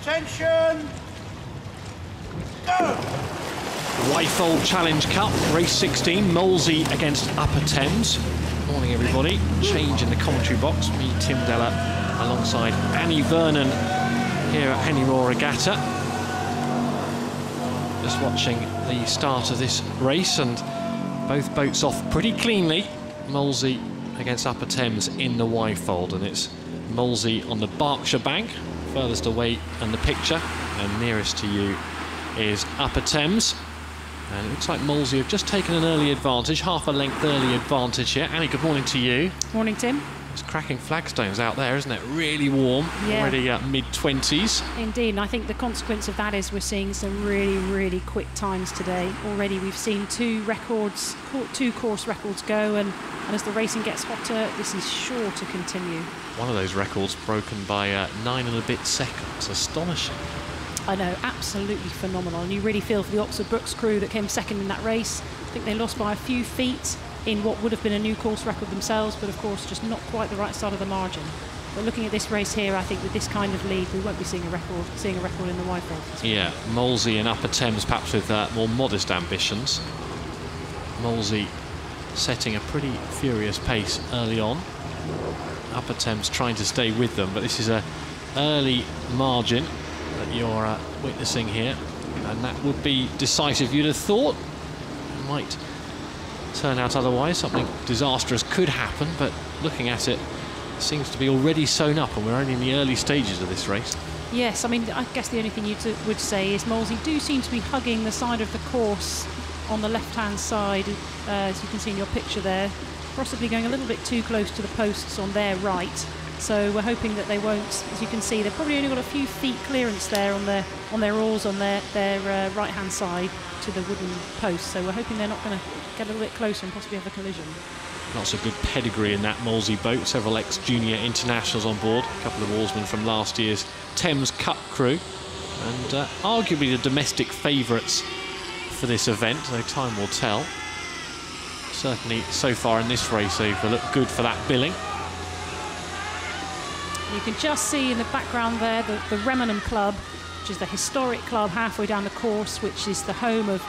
Attention! Go! Challenge Cup, race 16, Molesey against Upper Thames. Morning, everybody. Change in the commentary box. Me, Tim Della, alongside Annie Vernon here at Henley Royal Regatta. Just watching the start of this race, and both boats off pretty cleanly. Molesey against Upper Thames in the Wyfold, and it's Molesey on the Berkshire bank, furthest away in the picture, and nearest to you is Upper Thames. And it looks like Molesey have just taken an early advantage, half a length early advantage here. Annie, good morning to you. Morning, Tim. It's cracking flagstones out there, isn't it? Really warm, Yeah. already at mid 20s. Indeed, and I think the consequence of that is we're seeing some really, really quick times today. Already we've seen two records, two course records go, and, and as the racing gets hotter, this is sure to continue. One of those records broken by uh, nine and a bit seconds. Astonishing. I know, absolutely phenomenal. And you really feel for the Oxford Brookes crew that came second in that race. I think they lost by a few feet in what would have been a new course record themselves, but of course, just not quite the right side of the margin. But looking at this race here, I think with this kind of lead, we won't be seeing a record, seeing a record in the Wyfold. Yeah, Molesey and Upper Thames perhaps with uh, more modest ambitions. Molesey setting a pretty furious pace early on. Upper Thames trying to stay with them, but this is a early margin that you're uh, witnessing here, and that would be decisive. You'd have thought might turn out otherwise. Something disastrous could happen, but looking at it, it seems to be already sewn up, and we're only in the early stages of this race. Yes, I mean, I guess the only thing you would say is Molesey do seem to be hugging the side of the course on the left-hand side, uh, as you can see in your picture there, possibly going a little bit too close to the posts on their right. So we're hoping that they won't, as you can see, they've probably only got a few feet clearance there on their on their oars on their their uh, right-hand side to the wooden post. So we're hoping they're not going to get a little bit closer and possibly have a collision. Lots of good pedigree in that Molesey boat. Several ex-junior internationals on board. A couple of oarsmen from last year's Thames Cup crew. And uh, arguably the domestic favourites for this event, though time will tell. Certainly, so far in this race, they've looked good for that billing. You can just see in the background there the, the Remenham Club, which is the historic club halfway down the course, which is the home of,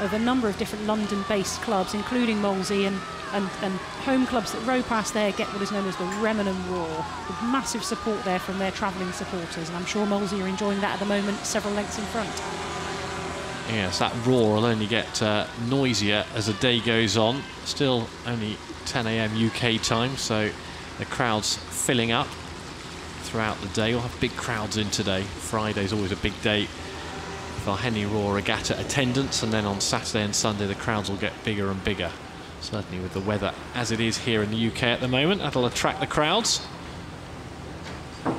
of a number of different London-based clubs, including Molesey, and, and, and home clubs that row past there get what is known as the Remenham Roar, with massive support there from their travelling supporters. And I'm sure Molesey are enjoying that at the moment, several lengths in front. Yes, that roar will only get uh, noisier as the day goes on. Still only 10 a.m. UK time, so the crowd's filling up throughout the day. We'll have big crowds in today. Friday's always a big day for Henley Royal Regatta attendance, and then on Saturday and Sunday the crowds will get bigger and bigger. Certainly with the weather as it is here in the UK at the moment, that'll attract the crowds. At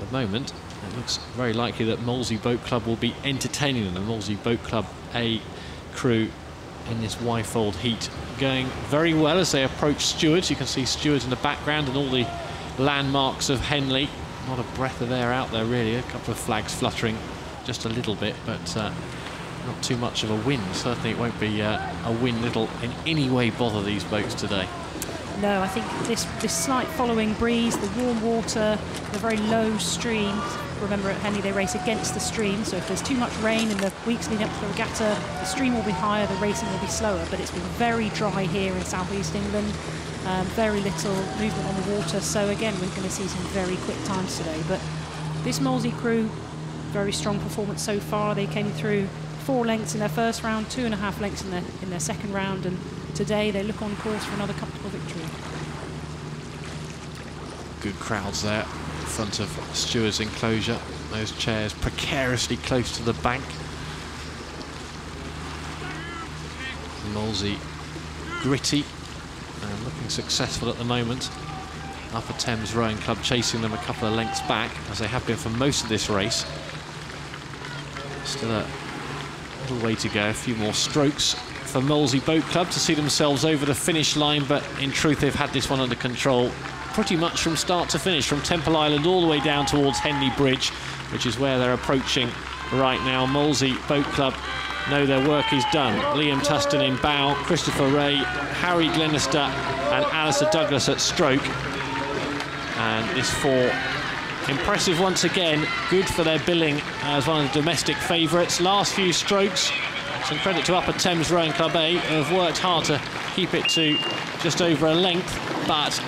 the moment, it looks very likely that Molesey Boat Club will be entertaining them. The Molesey Boat Club A crew in this Wyfold heat going very well as they approach stewards. You can see stewards in the background and all the landmarks of Henley. Not a breath of air out there really. A couple of flags fluttering just a little bit, but uh, not too much of a wind. Certainly it won't be uh, a wind that'll in any way bother these boats today. No, I think this, this slight following breeze, the warm water, the very low stream. Remember at Henley they race against the stream, so if there's too much rain in the weeks leading up to the regatta, the stream will be higher, the racing will be slower. But it's been very dry here in southeast England, um, very little movement on the water. So again, we're going to see some very quick times today. But this Molesey crew, very strong performance so far. They came through four lengths in their first round, two and a half lengths in their in their second round, and today they look on course for another comfortable victory. Good crowds there in front of Stewards enclosure. Those chairs precariously close to the bank. Molesey gritty and looking successful at the moment. Upper Thames Rowing Club chasing them a couple of lengths back, as they have been for most of this race. Still a little way to go, a few more strokes for Molesey Boat Club to see themselves over the finish line, but in truth they've had this one under control pretty much from start to finish, from Temple Island all the way down towards Henley Bridge, which is where they're approaching right now. Molesey Boat Club know their work is done. Liam Tustin in bow, Christopher Ray, Harry Glenister and Alistair Douglas at stroke. And this four Impressive once again. Good for their billing as one of the domestic favourites. Last few strokes. Some credit to Upper Thames Rowing Club A, who have worked hard to keep it to just over a length, but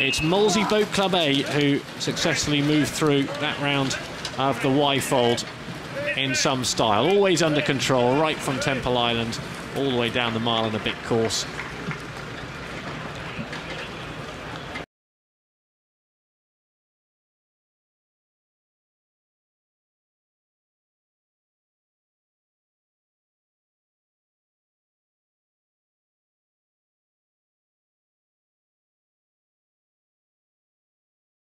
it's Molesey Boat Club A who successfully moved through that round of the Wyfold in some style. Always under control, right from Temple Island all the way down the mile and a bit course